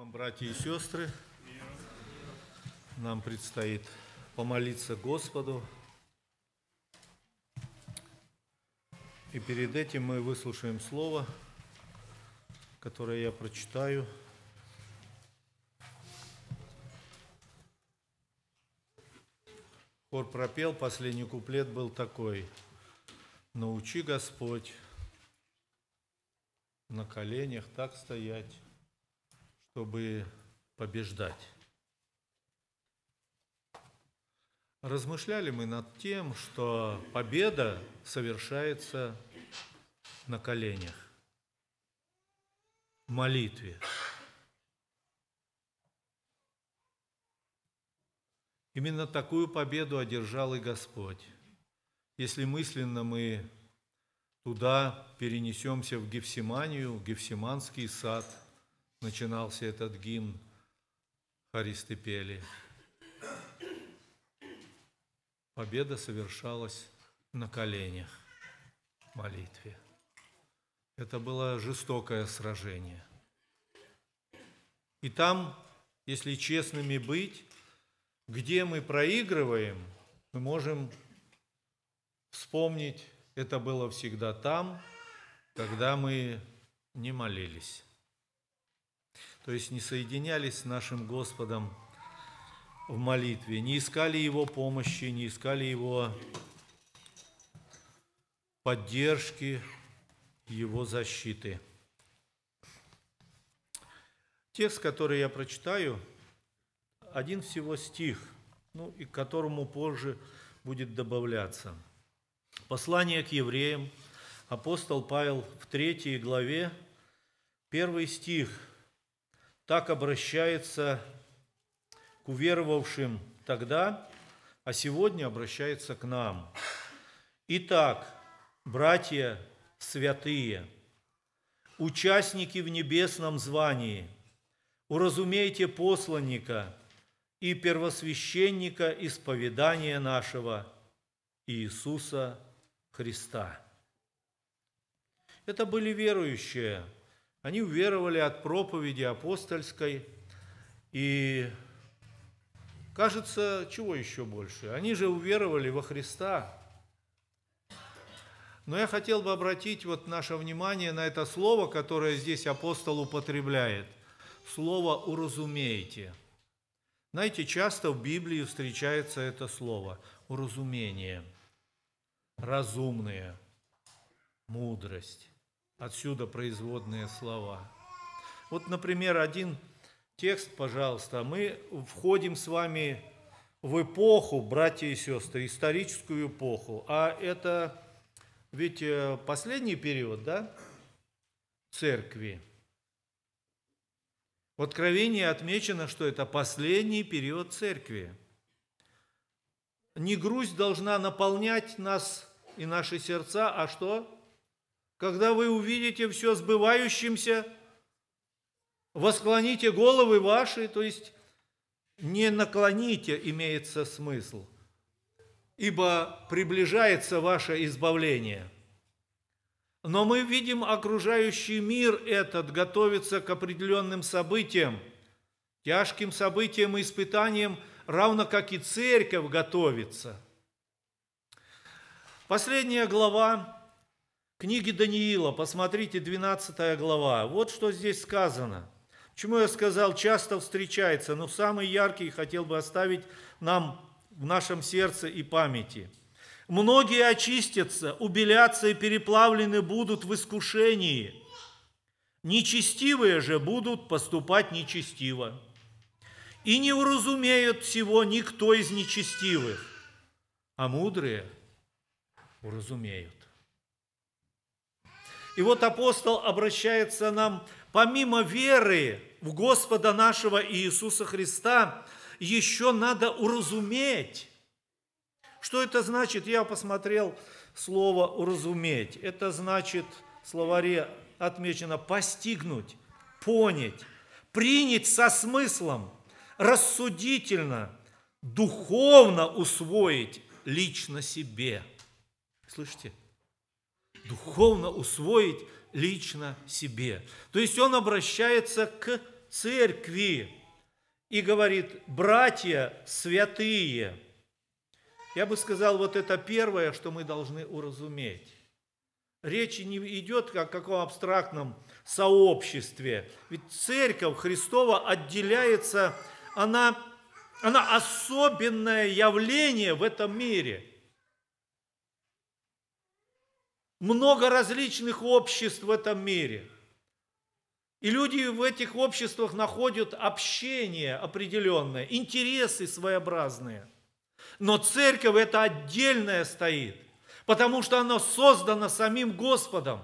вам, братья и сестры. Нам предстоит помолиться Господу. И перед этим мы выслушаем слово, которое я прочитаю. Хор пропел, последний куплет был такой. Научи, Господь, на коленях так стоять, чтобы побеждать. Размышляли мы над тем, что победа совершается на коленях, в молитве. Именно такую победу одержал и Господь. Если мысленно мы туда перенесемся в Гефсиманию, Гефсиманский сад, начинался этот гимн, хористы пели. Победа совершалась на коленях в молитве. Это было жестокое сражение. И там, если честными быть, где мы проигрываем, мы можем вспомнить, это было всегда там, когда мы не молились. То есть не соединялись с нашим Господом в молитве, не искали Его помощи, не искали Его поддержки, Его защиты. Текст, который я прочитаю, один всего стих, ну и к которому позже будет добавляться – Послание к евреям, апостол Павел в третьей главе, первый стих, так обращается к уверовавшим тогда, а сегодня обращается к нам. Итак, братья святые, участники в небесном звании, уразумейте посланника и первосвященника исповедания нашего Иисуса Христа. Это были верующие. Они уверовали от проповеди апостольской. И кажется, чего еще больше? Они же уверовали во Христа. Но я хотел бы обратить вот наше внимание на это слово, которое здесь апостол употребляет. Слово «уразумейте». Знаете, часто в Библии встречается это слово «уразумение» разумные, мудрость. Отсюда производные слова. Вот, например, один текст, пожалуйста. Мы входим с вами в эпоху, братья и сестры, историческую эпоху. А это ведь э, последний период, да, церкви. В Откровении отмечено, что это последний период церкви. Не грусть должна наполнять нас и наши сердца, а что? Когда вы увидите все сбывающимся, восклоните головы ваши, то есть не наклоните, имеется смысл, ибо приближается ваше избавление. Но мы видим окружающий мир этот готовится к определенным событиям, тяжким событиям и испытаниям, равно как и церковь готовится – Последняя глава книги Даниила, посмотрите, 12 глава. Вот что здесь сказано. Почему я сказал, часто встречается, но самый яркий хотел бы оставить нам в нашем сердце и памяти. Многие очистятся, убелятся и переплавлены будут в искушении. Нечестивые же будут поступать нечестиво. И не уразумеют всего никто из нечестивых, а мудрые – уразумеют. И вот апостол обращается нам, помимо веры в Господа нашего Иисуса Христа, еще надо уразуметь. Что это значит? Я посмотрел слово «уразуметь». Это значит, в словаре отмечено «постигнуть», «понять», «принять со смыслом», «рассудительно», «духовно усвоить лично себе». Слышите? Духовно усвоить лично себе. То есть он обращается к церкви и говорит, братья святые. Я бы сказал, вот это первое, что мы должны уразуметь. Речь не идет о каком абстрактном сообществе. Ведь церковь Христова отделяется, она, она особенное явление в этом мире. Много различных обществ в этом мире – и люди в этих обществах находят общение определенное, интересы своеобразные. Но церковь это отдельная стоит, потому что она создана самим Господом.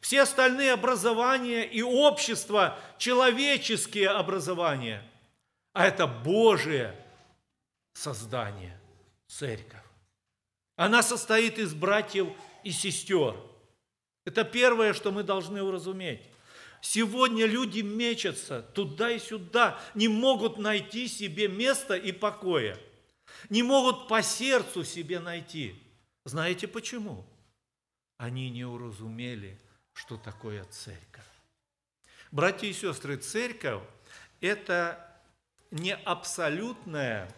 Все остальные образования и общества – человеческие образования, а это Божие создание, церковь. Она состоит из братьев и сестер. Это первое, что мы должны уразуметь. Сегодня люди мечутся туда и сюда, не могут найти себе места и покоя, не могут по сердцу себе найти. Знаете почему? Они не уразумели, что такое церковь. Братья и сестры, церковь – это не абсолютное,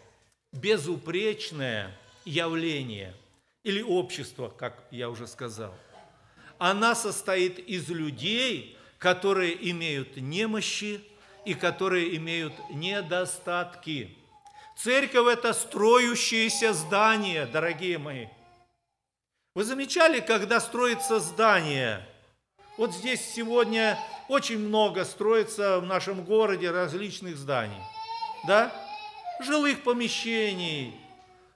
безупречное явление или общество, как я уже сказал. Она состоит из людей, которые имеют немощи и которые имеют недостатки. Церковь – это строящееся здание, дорогие мои. Вы замечали, когда строится здание? Вот здесь сегодня очень много строится в нашем городе различных зданий. Да? Жилых помещений.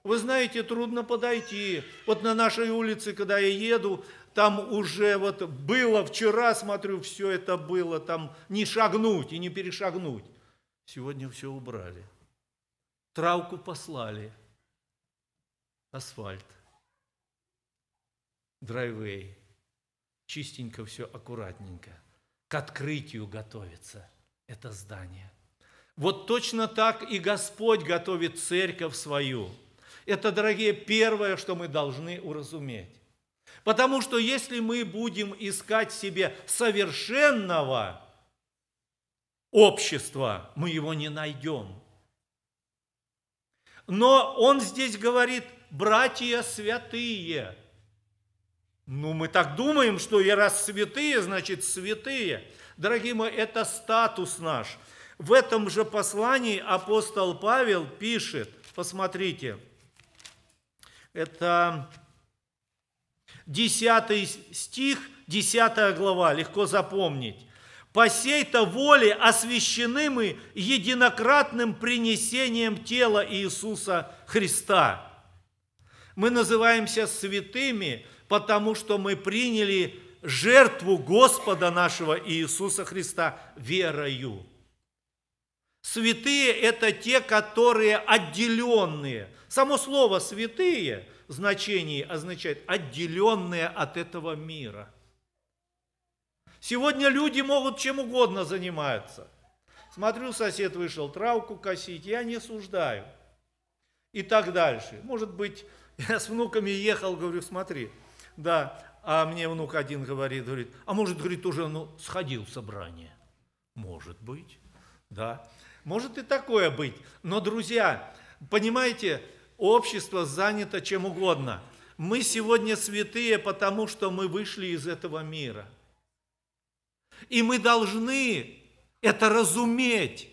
Вы знаете, трудно подойти. Вот на нашей улице, когда я еду, там уже вот было вчера, смотрю, все это было, там не шагнуть и не перешагнуть. Сегодня все убрали. Травку послали. Асфальт. Драйвей. Чистенько все, аккуратненько. К открытию готовится это здание. Вот точно так и Господь готовит церковь свою. Это, дорогие, первое, что мы должны уразуметь. Потому что если мы будем искать себе совершенного общества, мы его не найдем. Но он здесь говорит, братья святые. Ну, мы так думаем, что и раз святые, значит святые. Дорогие мои, это статус наш. В этом же послании апостол Павел пишет, посмотрите, это 10 стих, 10 глава, легко запомнить. «По сей-то воле освящены мы единократным принесением тела Иисуса Христа». Мы называемся святыми, потому что мы приняли жертву Господа нашего Иисуса Христа верою. Святые – это те, которые отделенные. Само слово «святые» значении означает отделенные от этого мира. Сегодня люди могут чем угодно заниматься. Смотрю, сосед вышел травку косить, я не суждаю. И так дальше. Может быть, я с внуками ехал, говорю, смотри, да, а мне внук один говорит, говорит, а может, говорит, уже ну, сходил в собрание. Может быть, да. Может и такое быть. Но, друзья, понимаете, общество занято чем угодно. Мы сегодня святые, потому что мы вышли из этого мира. И мы должны это разуметь.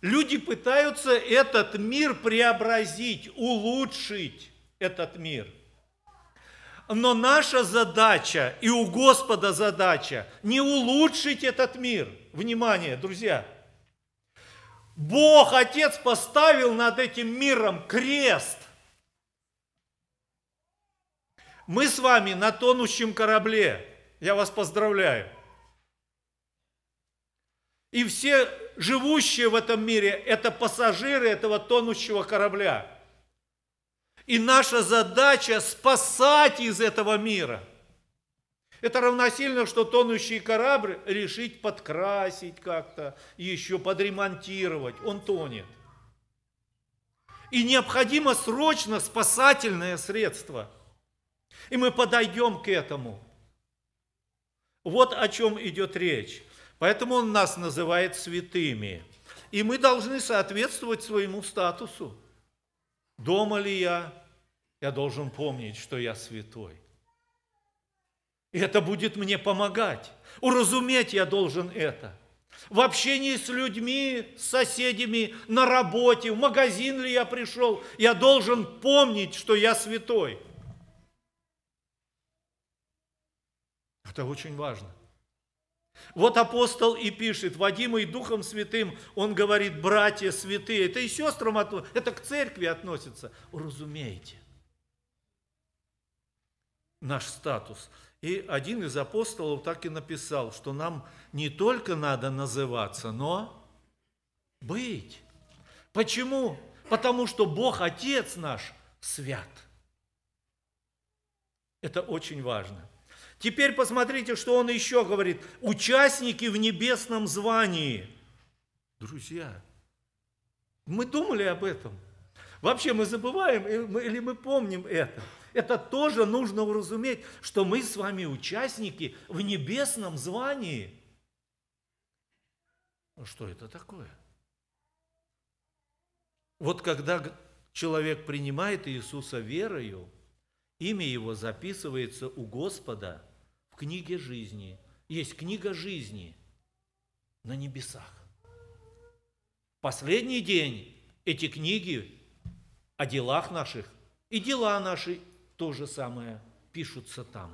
Люди пытаются этот мир преобразить, улучшить этот мир. Но наша задача и у Господа задача не улучшить этот мир. Внимание, друзья – Бог, Отец, поставил над этим миром крест. Мы с вами на тонущем корабле. Я вас поздравляю. И все живущие в этом мире – это пассажиры этого тонущего корабля. И наша задача – спасать из этого мира – это равносильно, что тонущий корабль решить подкрасить как-то, еще подремонтировать. Он тонет. И необходимо срочно спасательное средство. И мы подойдем к этому. Вот о чем идет речь. Поэтому Он нас называет святыми. И мы должны соответствовать своему статусу. Дома ли я, я должен помнить, что я святой. И это будет мне помогать. Уразуметь я должен это. В общении с людьми, с соседями, на работе, в магазин ли я пришел, я должен помнить, что я святой. Это очень важно. Вот апостол и пишет, водимый Духом Святым, он говорит, братья святые, это и сестрам это к церкви относится. Уразумеете наш статус. И один из апостолов так и написал, что нам не только надо называться, но быть. Почему? Потому что Бог Отец наш свят. Это очень важно. Теперь посмотрите, что он еще говорит. Участники в небесном звании. Друзья, мы думали об этом. Вообще мы забываем или мы помним это. Это тоже нужно уразуметь, что мы с вами участники в небесном звании. Ну что это такое? Вот когда человек принимает Иисуса верою, имя его записывается у Господа в книге жизни. Есть книга жизни на небесах. Последний день эти книги о делах наших и дела наши то же самое пишутся там.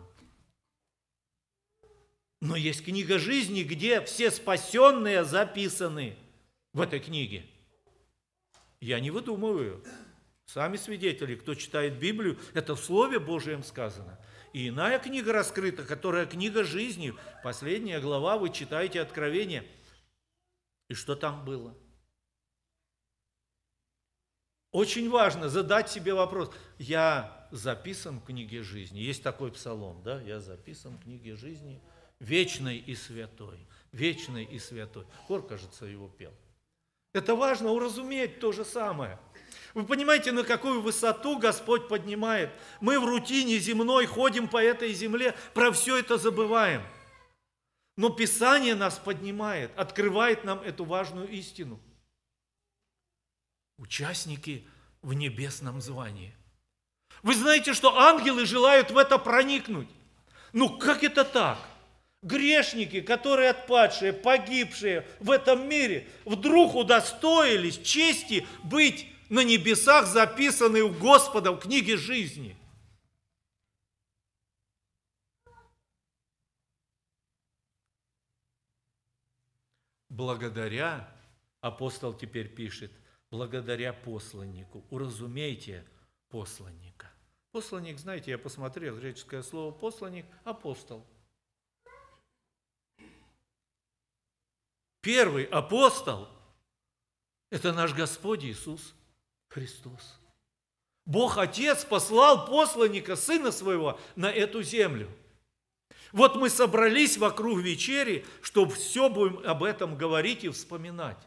Но есть книга жизни, где все спасенные записаны в этой книге. Я не выдумываю. Сами свидетели, кто читает Библию, это в Слове Божьем сказано. И иная книга раскрыта, которая книга жизни. Последняя глава, вы читаете Откровение. И что там было? Очень важно задать себе вопрос. Я записан в книге жизни. Есть такой псалом, да? Я записан в книге жизни вечной и святой. Вечной и святой. Хор, кажется, его пел. Это важно уразуметь то же самое. Вы понимаете, на какую высоту Господь поднимает? Мы в рутине земной ходим по этой земле, про все это забываем. Но Писание нас поднимает, открывает нам эту важную истину. Участники в небесном звании – вы знаете, что ангелы желают в это проникнуть. Ну как это так? Грешники, которые отпадшие, погибшие в этом мире, вдруг удостоились чести быть на небесах записаны у Господа в книге жизни. Благодаря, апостол теперь пишет, благодаря посланнику. Уразумейте, посланника. Посланник, знаете, я посмотрел греческое слово посланник, апостол. Первый апостол – это наш Господь Иисус Христос. Бог Отец послал посланника, Сына Своего, на эту землю. Вот мы собрались вокруг вечери, чтобы все будем об этом говорить и вспоминать.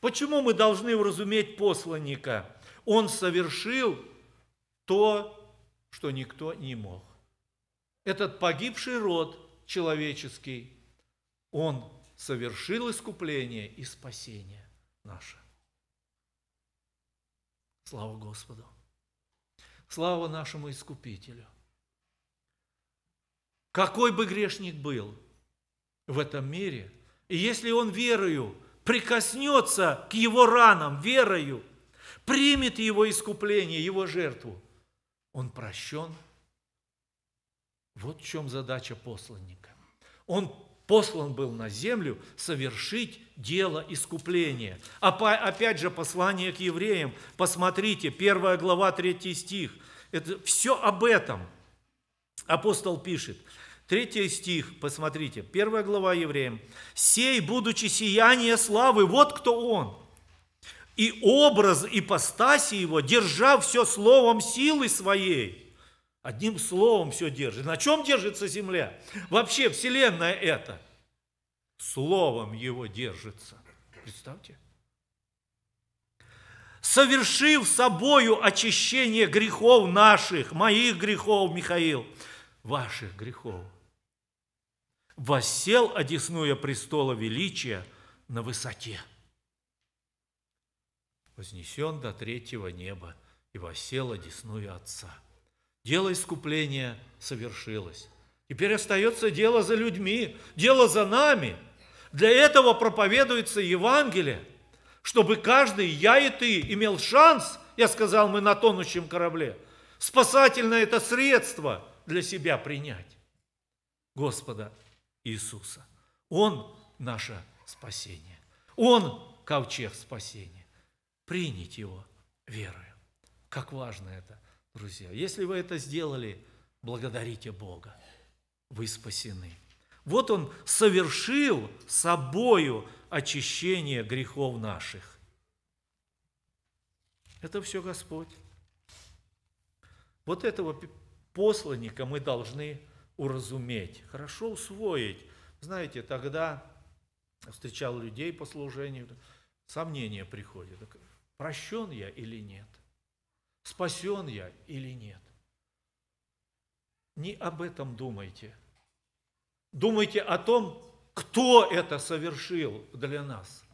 Почему мы должны уразуметь посланника? Он совершил то, что никто не мог. Этот погибший род человеческий, он совершил искупление и спасение наше. Слава Господу! Слава нашему Искупителю! Какой бы грешник был в этом мире, и если он верою прикоснется к его ранам, верою, примет его искупление, его жертву, он прощен. Вот в чем задача посланника. Он послан был на землю совершить дело искупления. А опять же, послание к евреям, посмотрите, первая глава, третий стих. Это все об этом. Апостол пишет, Третий стих, посмотрите, первая глава евреям. «Сей, будучи сияние славы, вот кто он, и образ ипостаси его, держа все словом силы своей». Одним словом все держит. На чем держится земля? Вообще вселенная это. Словом его держится. Представьте. Совершив собою очищение грехов наших, моих грехов, Михаил, ваших грехов – воссел, одесную престола величия на высоте. Вознесен до третьего неба и воссел, одесную Отца. Дело искупления совершилось. Теперь остается дело за людьми, дело за нами. Для этого проповедуется Евангелие, чтобы каждый, я и ты, имел шанс, я сказал, мы на тонущем корабле, спасательное это средство для себя принять. Господа Иисуса. Он наше спасение. Он ковчег спасения. Принять его верою. Как важно это, друзья. Если вы это сделали, благодарите Бога вы спасены. Вот Он совершил собою очищение грехов наших. Это все Господь. Вот этого посланника мы должны уразуметь, хорошо усвоить. Знаете, тогда встречал людей по служению, сомнения приходят. Прощен я или нет? Спасен я или нет? Не об этом думайте. Думайте о том, кто это совершил для нас.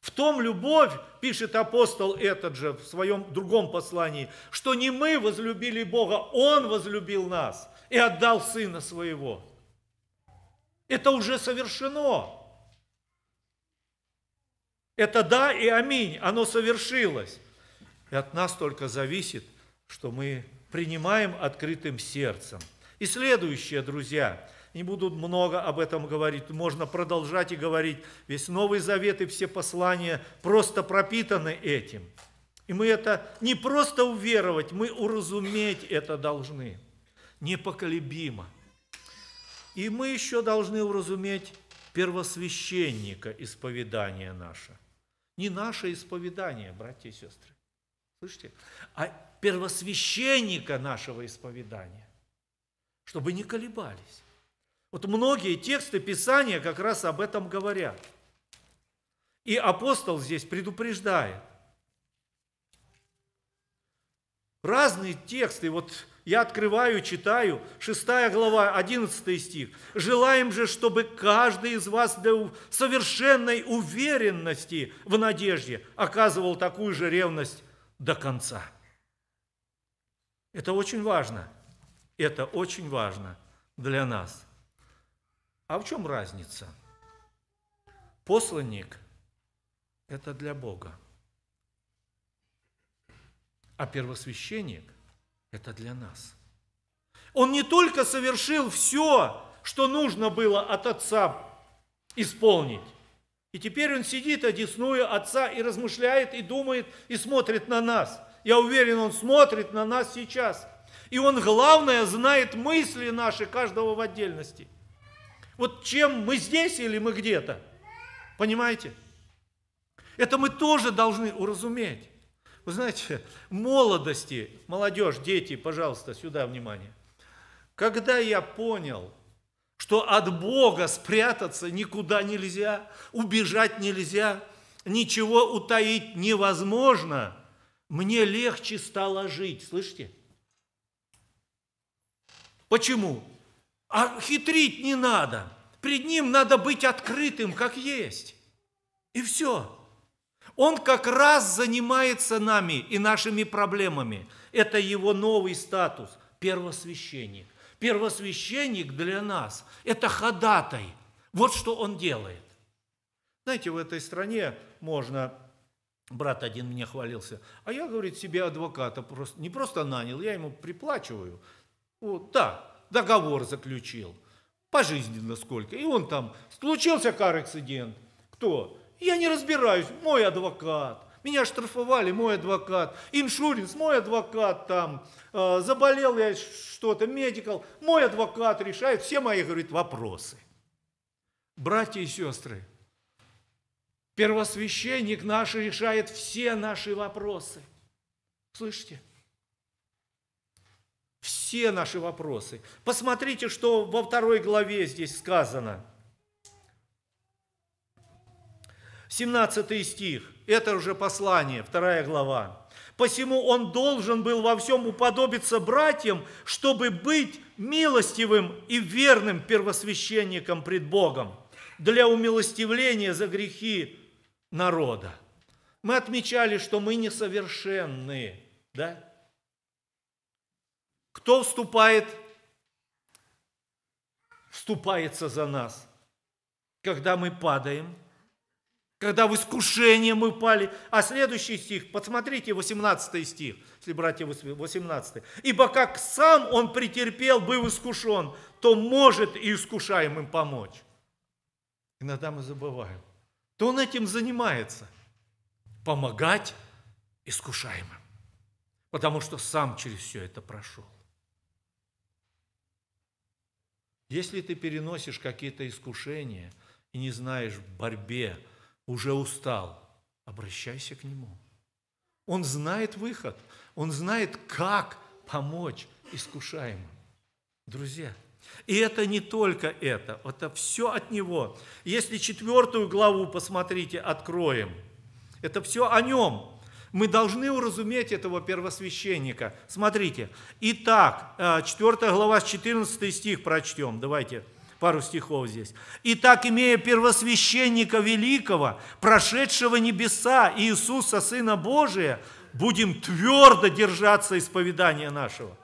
В том любовь, пишет апостол этот же в своем другом послании, что не мы возлюбили Бога, Он возлюбил нас и отдал Сына Своего. Это уже совершено. Это да и аминь, оно совершилось. И от нас только зависит, что мы принимаем открытым сердцем. И следующее, друзья, не буду много об этом говорить, можно продолжать и говорить. Весь Новый Завет и все послания просто пропитаны этим. И мы это не просто уверовать, мы уразуметь это должны. Непоколебимо. И мы еще должны уразуметь первосвященника исповедания наше. Не наше исповедание, братья и сестры. Слышите? А первосвященника нашего исповедания, чтобы не колебались. Вот многие тексты Писания как раз об этом говорят. И апостол здесь предупреждает. Разные тексты, вот я открываю, читаю, 6 глава, 11 стих. «Желаем же, чтобы каждый из вас для совершенной уверенности в надежде оказывал такую же ревность до конца». Это очень важно. Это очень важно для нас. А в чем разница? Посланник – это для Бога. А первосвященник – это для нас. Он не только совершил все, что нужно было от Отца исполнить, и теперь он сидит, одесную Отца, и размышляет, и думает, и смотрит на нас – я уверен, Он смотрит на нас сейчас. И Он, главное, знает мысли наши, каждого в отдельности. Вот чем мы здесь или мы где-то. Понимаете? Это мы тоже должны уразуметь. Вы знаете, молодости, молодежь, дети, пожалуйста, сюда внимание. Когда я понял, что от Бога спрятаться никуда нельзя, убежать нельзя, ничего утаить невозможно – мне легче стало жить, слышите? Почему? А хитрить не надо. Пред ним надо быть открытым, как есть. И все. Он как раз занимается нами и нашими проблемами. Это его новый статус – первосвященник. Первосвященник для нас – это ходатай. Вот что он делает. Знаете, в этой стране можно Брат один мне хвалился. А я, говорит, себе адвоката просто, не просто нанял, я ему приплачиваю. Вот, да, договор заключил. Пожизненно сколько. И он там, случился кар-акцидент. Кто? Я не разбираюсь, мой адвокат. Меня штрафовали, мой адвокат. Иншуринс, мой адвокат там. Э, заболел я что-то, медикал. Мой адвокат решает все мои, говорит, вопросы. Братья и сестры, Первосвященник наш решает все наши вопросы. Слышите? Все наши вопросы. Посмотрите, что во второй главе здесь сказано. 17 стих. Это уже послание, вторая глава. Посему он должен был во всем уподобиться братьям, чтобы быть милостивым и верным первосвященником пред Богом для умилостивления за грехи народа. Мы отмечали, что мы несовершенны, да? Кто вступает? Вступается за нас, когда мы падаем – когда в искушение мы пали. А следующий стих, посмотрите, 18 стих, если братья 18. «Ибо как сам он претерпел, был искушен, то может и искушаемым помочь». Иногда мы забываем. То он этим занимается. Помогать искушаемым. Потому что сам через все это прошел. Если ты переносишь какие-то искушения и не знаешь в борьбе, уже устал, обращайся к Нему. Он знает выход, Он знает, как помочь искушаемым. Друзья, и это не только это, это все от Него. Если четвертую главу, посмотрите, откроем, это все о Нем. Мы должны уразуметь этого первосвященника. Смотрите, итак, 4 э, глава, 14 стих прочтем, давайте пару стихов здесь. «Итак, имея первосвященника великого, прошедшего небеса, Иисуса, Сына Божия, будем твердо держаться исповедания нашего».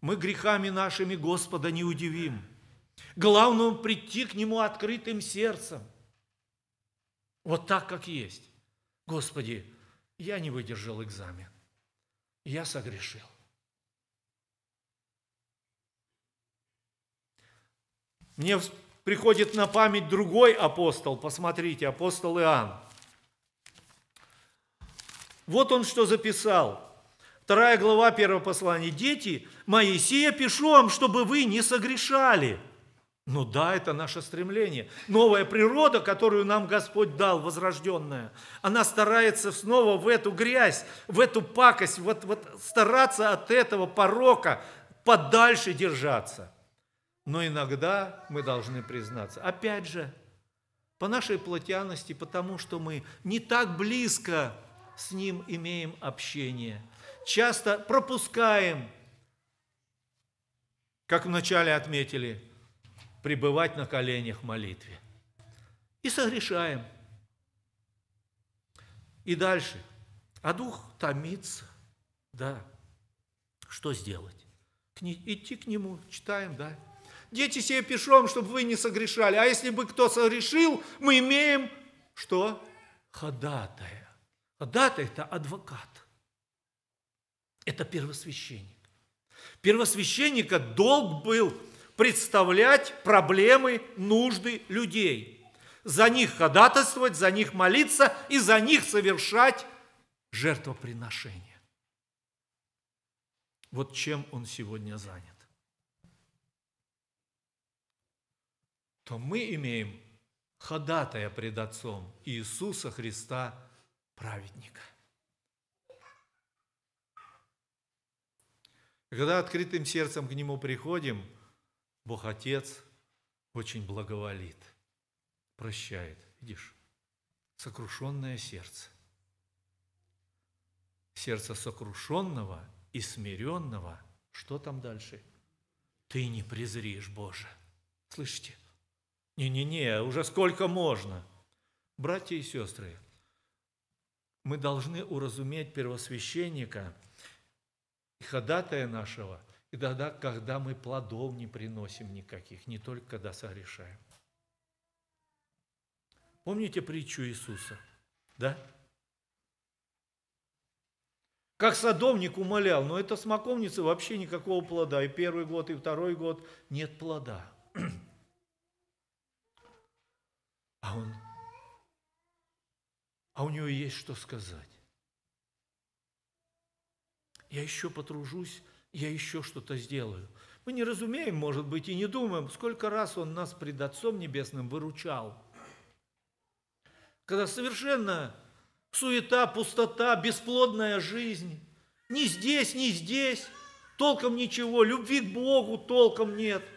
Мы грехами нашими Господа не удивим. Главное прийти к Нему открытым сердцем. Вот так, как есть. Господи, я не выдержал экзамен. Я согрешил. Мне приходит на память другой апостол, посмотрите, апостол Иоанн. Вот он что записал. Вторая глава первого послания. «Дети мои, сия пишу вам, чтобы вы не согрешали». Ну да, это наше стремление. Новая природа, которую нам Господь дал, возрожденная, она старается снова в эту грязь, в эту пакость, вот, вот стараться от этого порока подальше держаться. Но иногда мы должны признаться, опять же, по нашей плотяности, потому что мы не так близко с Ним имеем общение. Часто пропускаем, как вначале отметили, пребывать на коленях в молитве. И согрешаем. И дальше. А дух томится. Да. Что сделать? Идти к нему, читаем, да, дети себе пешом, чтобы вы не согрешали. А если бы кто согрешил, мы имеем что? Ходатая. Ходатай – это адвокат. Это первосвященник. Первосвященника долг был представлять проблемы, нужды людей. За них ходатайствовать, за них молиться и за них совершать жертвоприношение. Вот чем он сегодня занят. То мы имеем ходатая пред Отцом Иисуса Христа, праведника. Когда открытым сердцем к Нему приходим, Бог Отец очень благоволит, прощает. Видишь, сокрушенное сердце. Сердце сокрушенного и смиренного, что там дальше? Ты не презришь, Боже. Слышите? Не-не-не, уже сколько можно. Братья и сестры, мы должны уразуметь первосвященника ходатая нашего, и тогда, когда мы плодов не приносим никаких, не только когда согрешаем. Помните притчу Иисуса? Да? Как садовник умолял, но это смоковница вообще никакого плода. И первый год, и второй год нет плода. А он, а у него есть что сказать. Я еще потружусь, я еще что-то сделаю. Мы не разумеем, может быть, и не думаем, сколько раз Он нас пред Отцом Небесным выручал. Когда совершенно суета, пустота, бесплодная жизнь, ни здесь, ни здесь, толком ничего, любви к Богу толком нет –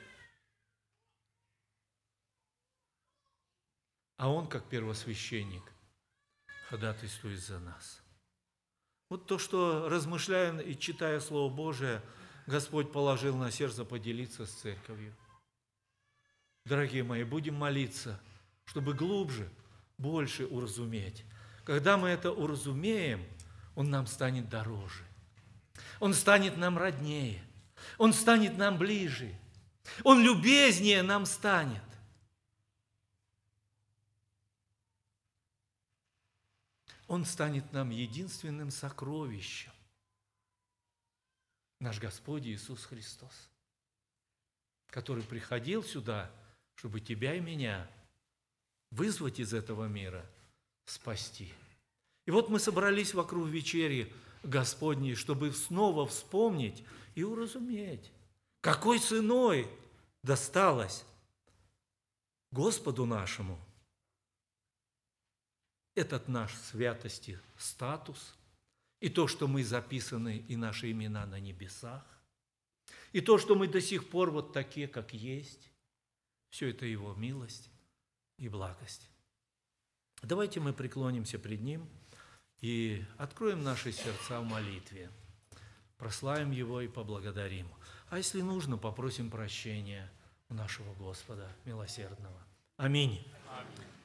А он, как первосвященник, ходатайствует за нас. Вот то, что размышляя и читая Слово Божие, Господь положил на сердце поделиться с церковью. Дорогие мои, будем молиться, чтобы глубже, больше уразуметь. Когда мы это уразумеем, Он нам станет дороже. Он станет нам роднее. Он станет нам ближе. Он любезнее нам станет. Он станет нам единственным сокровищем. Наш Господь Иисус Христос, который приходил сюда, чтобы тебя и меня вызвать из этого мира, спасти. И вот мы собрались вокруг вечери Господней, чтобы снова вспомнить и уразуметь, какой ценой досталось Господу нашему – этот наш святости статус, и то, что мы записаны, и наши имена на небесах, и то, что мы до сих пор вот такие, как есть, все это Его милость и благость. Давайте мы преклонимся пред Ним и откроем наши сердца в молитве, прославим Его и поблагодарим. А если нужно, попросим прощения у нашего Господа милосердного. Аминь. Аминь.